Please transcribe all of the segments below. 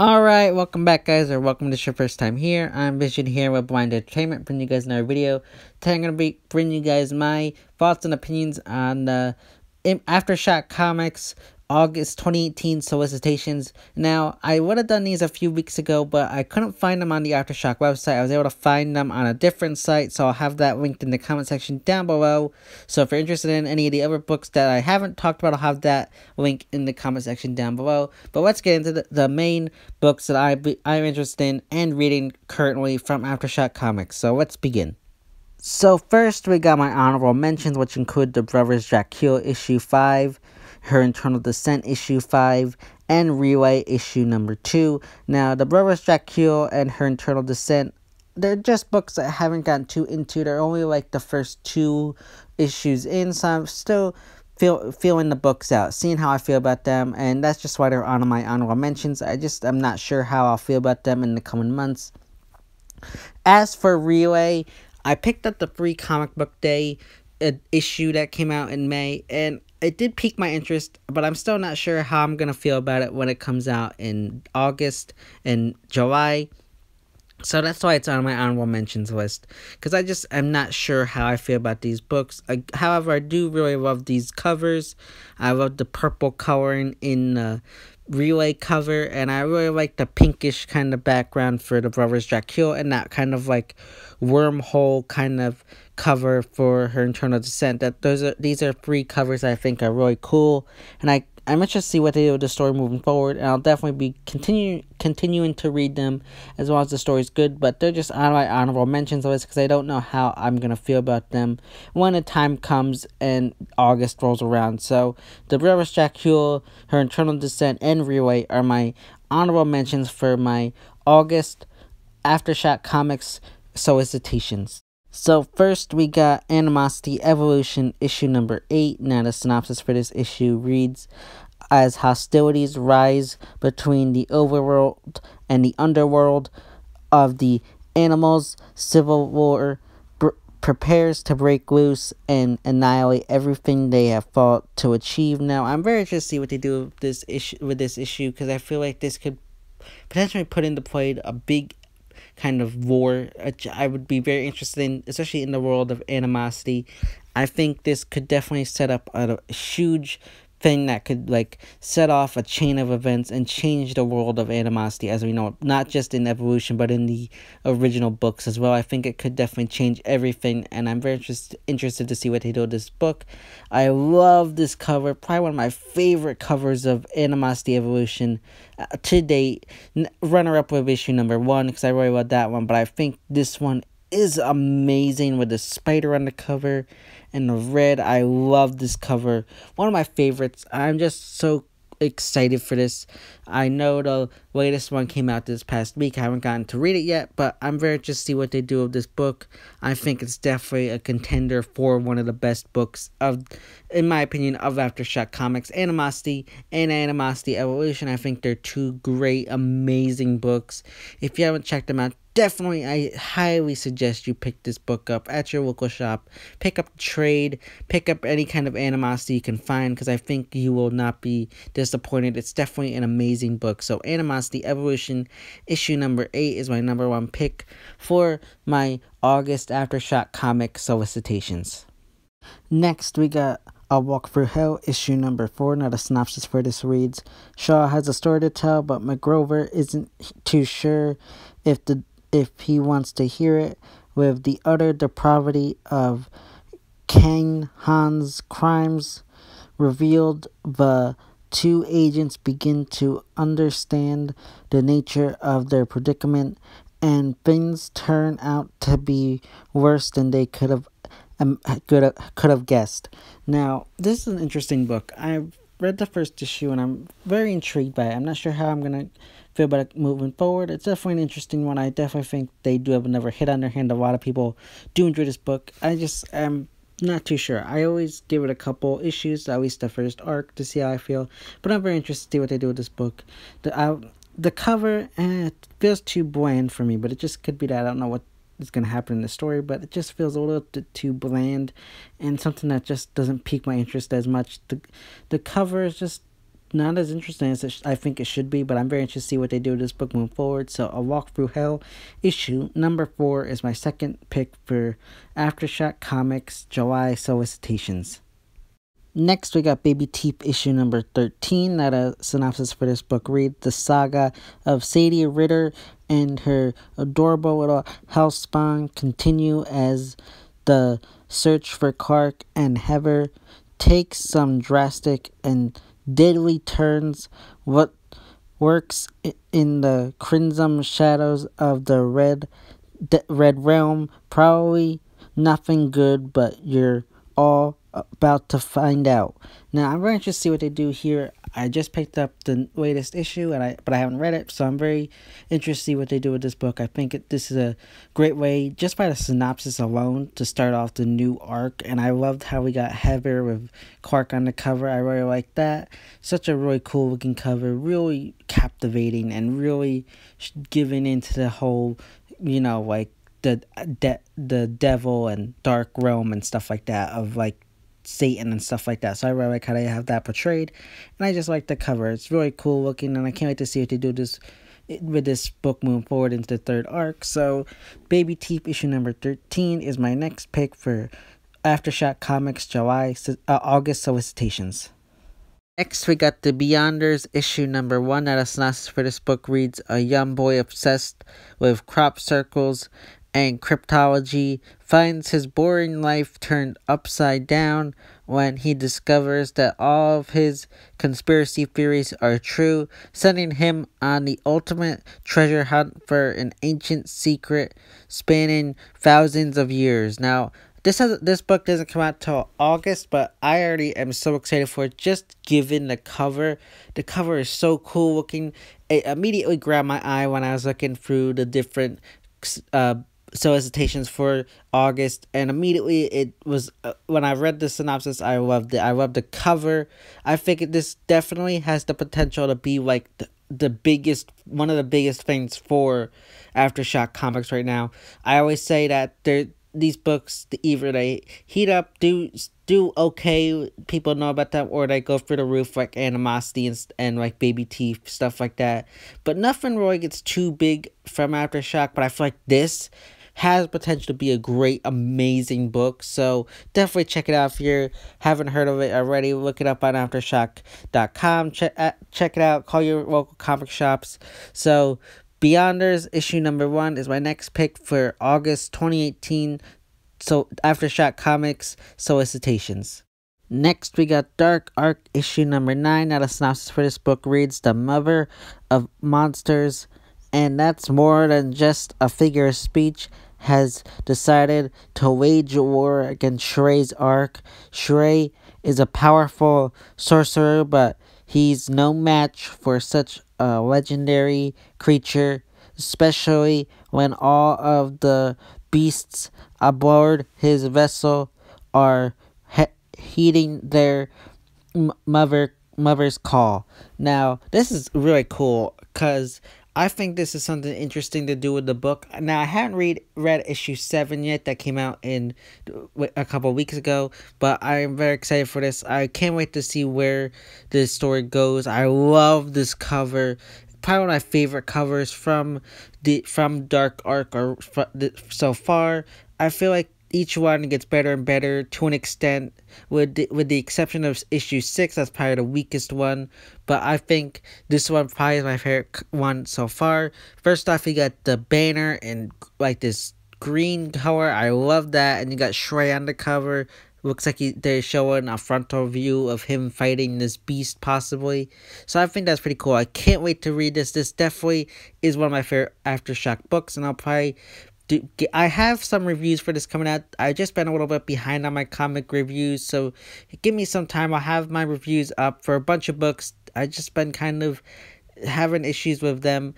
Alright, welcome back guys, or welcome to your first time here. I'm Vision here with Blind Entertainment, bringing you guys another video. Today I'm going to be bringing you guys my thoughts and opinions on the Aftershock Comics August 2018 solicitations. Now, I would have done these a few weeks ago, but I couldn't find them on the Aftershock website. I was able to find them on a different site, so I'll have that linked in the comment section down below. So if you're interested in any of the other books that I haven't talked about, I'll have that link in the comment section down below. But let's get into the, the main books that I be, I'm interested in and reading currently from Aftershock Comics. So let's begin. So first, we got my honorable mentions, which include the Brothers Dracula issue 5, her Internal Descent issue 5, and Relay issue number 2. Now, The Brothers Dracula and Her Internal Descent, they're just books that I haven't gotten too into. They're only like the first two issues in, so I'm still feel feeling the books out, seeing how I feel about them, and that's just why they're on my honorable mentions. I just I'm not sure how I'll feel about them in the coming months. As for Relay, I picked up the free comic book day uh, issue that came out in May, and it did pique my interest, but I'm still not sure how I'm gonna feel about it when it comes out in August and July. So that's why it's on my honorable mentions list. Because I just am not sure how I feel about these books. I, however, I do really love these covers. I love the purple coloring in the relay cover. And I really like the pinkish kind of background for the Brothers Dracula. And that kind of like wormhole kind of cover for her internal descent that those are these are three covers I think are really cool and I I'm interested to see what they do with the story moving forward and I'll definitely be continuing continuing to read them as well as the story's good but they're just on my honorable mentions list because I don't know how I'm gonna feel about them when the time comes and August rolls around so the Brothers Dracula her internal descent and Relay are my honorable mentions for my August Aftershock Comics solicitations. So first we got Animosity Evolution issue number 8. Now the synopsis for this issue reads as hostilities rise between the overworld and the underworld of the animals, civil war prepares to break loose and annihilate everything they have fought to achieve. Now, I'm very interested to see what they do with this issue with this issue because I feel like this could potentially put into play a big kind of war. I would be very interested in, especially in the world of animosity. I think this could definitely set up a, huge thing that could like set off a chain of events and change the world of animosity as we know it, not just in evolution but in the original books as well. I think it could definitely change everything and I'm very interest, interested to see what they do with this book. I love this cover, probably one of my favorite covers of Animosity Evolution uh, to date. Runner up with issue number one because I really love that one, but I think this one is amazing with the spider on the cover and the red. I love this cover. One of my favorites. I'm just so excited for this. I know the latest one came out this past week. I haven't gotten to read it yet, but I'm very interested to see what they do with this book. I think it's definitely a contender for one of the best books of, in my opinion, of Aftershock Comics. Animosity and Animosity Evolution. I think they're two great, amazing books. If you haven't checked them out, definitely I highly suggest you pick this book up at your local shop. Pick up trade, pick up any kind of animosity you can find because I think you will not be disappointed. It's definitely an amazing book. So Animosity Evolution issue number 8 is my number 1 pick for my August Aftershock comic solicitations. Next, we got a Walk Through Hell, issue number 4. Now, the synopsis for this reads Shaw has a story to tell, but McGregor isn't too sure if the if he wants to hear it, with the utter depravity of Kang Han's crimes revealed, the two agents begin to understand the nature of their predicament, and things turn out to be worse than they could have um, could have, could have guessed. Now, this is an interesting book. I've read the first issue and I'm very intrigued by it. I'm not sure how I'm gonna feel it moving forward. It's definitely an interesting one. I definitely think they do have another hit on their hand. A lot of people do enjoy this book. I just am not too sure. I always give it a couple issues, at least the first arc, to see how I feel. But I'm very interested to see what they do with this book. The I, the cover eh, feels too bland for me, but it just could be that I don't know what is going to happen in the story, but it just feels a little too bland and something that just doesn't pique my interest as much. The the cover is just not as interesting as I think it should be, but I'm very interested to see what they do with this book moving forward. So, A Walk Through Hell issue number four is my second pick for Aftershock Comics July solicitations. Next, we got Babyteeth issue number 13. That a synopsis for this book reads The saga of Sadie Ritter and her adorable little house spawn continue as the search for Clark and Heather takes some drastic and deadly turns. What works in the crimson shadows of the red, red realm probably nothing good, but you're all about to find out. Now I'm very interested to see what they do here. I just picked up the latest issue, and I but I haven't read it, so I'm very interested to see what they do with this book. I think it, this is a great way, just by the synopsis alone, to start off the new arc. And I loved how we got Heather with Clark on the cover. I really like that. Such a really cool looking cover, really captivating, and really giving into the whole, you know, like the uh, de- the devil and dark realm and stuff like that of like Satan and stuff like that. So I really like how they have that portrayed, and I just like the cover. It's really cool looking, and I can't wait to see what they do this with this book moving forward into the third arc. So, Babyteeth issue number thirteen is my next pick for Aftershock Comics July uh, August solicitations. Next, we got the Beyonders issue number one. That synopsis for this book reads: A young boy obsessed with crop circles and cryptology finds his boring life turned upside down when he discovers that all of his conspiracy theories are true, sending him on the ultimate treasure hunt for an ancient secret spanning thousands of years. Now, this has this book doesn't come out till August, but I already am so excited for it. Just given the cover, the cover is so cool looking. It immediately grabbed my eye when I was looking through the different uh solicitations for August, and immediately it was uh, when I read the synopsis, I loved it. I loved the cover. I think this definitely has the potential to be like the, the biggest, one of the biggest things for Aftershock Comics right now. I always say that there these books either they heat up, do do okay, people know about them, or they go through the roof like animosity and and like babyteeth stuff like that. But nothing really gets too big from Aftershock. But I feel like this has potential to be a great, amazing book. So definitely check it out if you haven't heard of it already. Look it up on Aftershock.com. Check uh, check it out. Call your local comic shops. So Beyonders issue number one is my next pick for August 2018. So Aftershock Comics solicitations. Next, we got Dark Ark issue number nine. Now, the synopsis for this book reads The Mother of Monsters, and that's more than just a figure of speech has decided to wage war against Shrey's Ark. Shrey is a powerful sorcerer, but he's no match for such a legendary creature, especially when all of the beasts aboard his vessel are he- heeding their mother mother's call. Now, this is really cool because I think this is something interesting to do with the book. Now I haven't read read issue seven yet that came out in a couple weeks ago, but I'm very excited for this. I can't wait to see where this story goes. I love this cover. Probably one of my favorite covers from the from Dark Ark or so far. I feel like each one gets better and better to an extent, with the, with the exception of issue six. That's probably the weakest one, but I think this one probably is my favorite one so far. First off, you got the banner and like this green color. I love that, and you got Shrey on the cover. Looks like he, they're showing a frontal view of him fighting this beast, possibly. So I think that's pretty cool. I can't wait to read this. This definitely is one of my favorite Aftershock books, and I'll probably do, I have some reviews for this coming out. I just been a little bit behind on my comic reviews, so give me some time. I'll have my reviews up for a bunch of books. I just been kind of having issues with them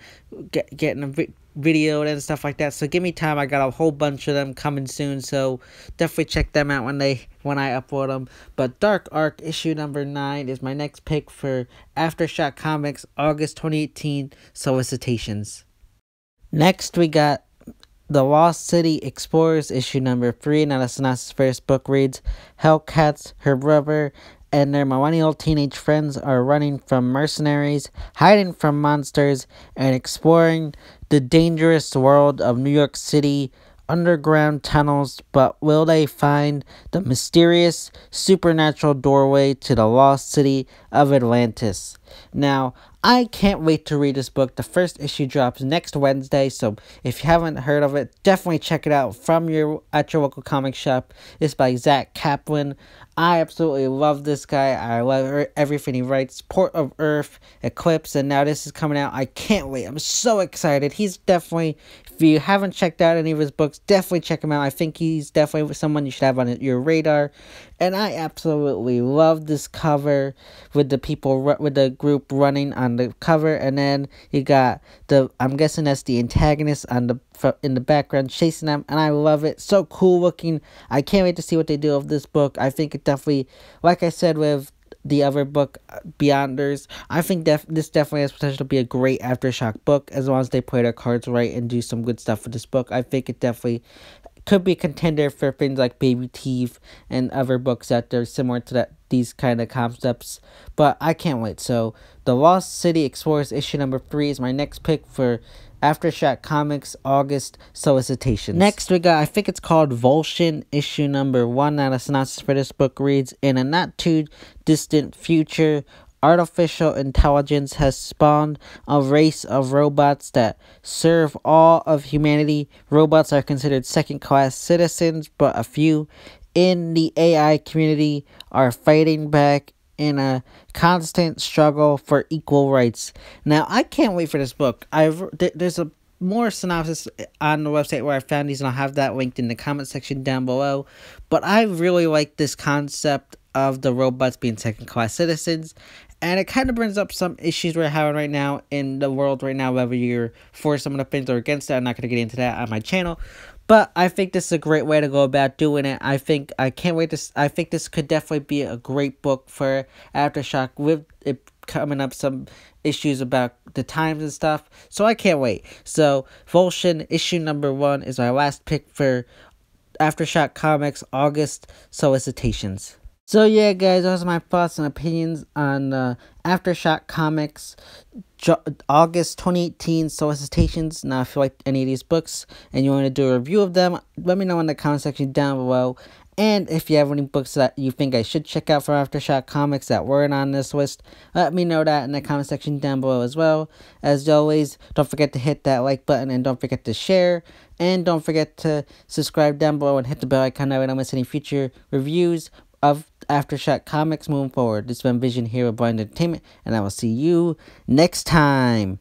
get, getting a vi- video and stuff like that. So give me time. I got a whole bunch of them coming soon, so definitely check them out when they when I upload them. But Dark Ark issue number nine is my next pick for Aftershock Comics August twenty eighteen solicitations. Next we got the Lost City Explorers issue number three. Now, the synopsis first book reads Hellcats, her brother, and their millennial teenage friends are running from mercenaries, hiding from monsters, and exploring the dangerous world of New York City underground tunnels, but will they find the mysterious supernatural doorway to the lost city of Atlantis? Now, I can't wait to read this book. The first issue drops next Wednesday, so if you haven't heard of it, definitely check it out from your at your local comic shop. It's by Zack Kaplan. I absolutely love this guy. I love er, everything he writes. Port of Earth, Eclipse, and now this is coming out. I can't wait. I'm so excited. He's definitely, if you haven't checked out any of his books, definitely check him out. I think he's definitely someone you should have on your radar. And I absolutely love this cover with the people, with the group running on the cover. And then you got the, I'm guessing that's the antagonist on the in the background chasing them and I love it. So cool looking. I can't wait to see what they do of this book. I think it definitely like I said with the other book uh, Beyonders, I think def- this definitely has potential to be a great aftershock book as long as they play their cards right and do some good stuff with this book. I think it definitely could be a contender for things like Babyteeth and other books that are similar to that these kind of concepts. But I can't wait. So the Lost City Explorers issue number three is my next pick for Aftershock Comics August solicitations. Next, we got, I think it's called Vulsion, issue number one. Now, the synopsis for this book reads In a not too distant future, artificial intelligence has spawned a race of robots that serve all of humanity. Robots are considered second class citizens, but a few in the AI community are fighting back in a constant struggle for equal rights. Now, I can't wait for this book. I've there's a more synopsis on the website where I found these, and I'll have that linked in the comment section down below. But I really like this concept of the robots being second class citizens, and it kind of brings up some issues we're having right now in the world right now, whether you're for some of the things or against it. I'm not going to get into that on my channel. But I think this is a great way to go about doing it. I think I can't wait to. I think this could definitely be a great book for Aftershock with it coming up some issues about the times and stuff. So I can't wait. So Vulsion issue number one is my last pick for Aftershock Comics August solicitations. So yeah, guys, those are my thoughts and opinions on uh, Aftershock Comics August 2018 solicitations. Now, if you like any of these books and you want to do a review of them, let me know in the comment section down below. And if you have any books that you think I should check out for Aftershock Comics that weren't on this list, let me know that in the comment section down below as well. As always, don't forget to hit that like button and don't forget to share. And don't forget to subscribe down below and hit the bell icon so you don't miss any future reviews of Aftershock Comics moving forward. This has been Vision here with Blind Entertainment, and I will see you next time.